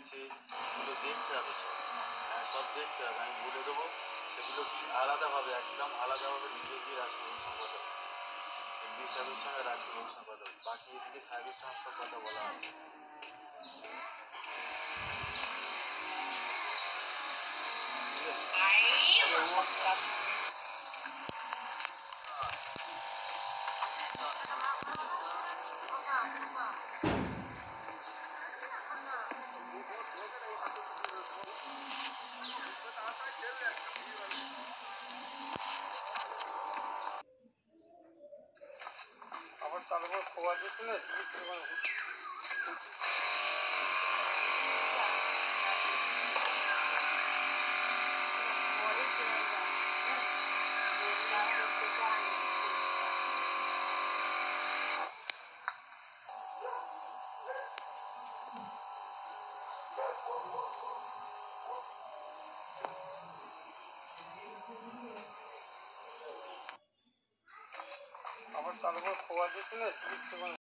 নিয়েছে এগুলো দেখতে হবে সব। হ্যাঁ সব দেখতে হবে। আমি বলে দেবো, সেগুলো কি আলাদাভাবে, একদম আলাদাভাবে নিজে গিয়ে রাষ্ট্রপতির সঙ্গে কথা এমপি সাহেবের সঙ্গে রাষ্ট্রপতির সঙ্গে কথা বাকি এদিকে সাহেবের সঙ্গে সব কথা বলা হবে। আবার তার Adamı kovacısınız. Thank you. আবার তার উপর খোয়া দিচ্ছে না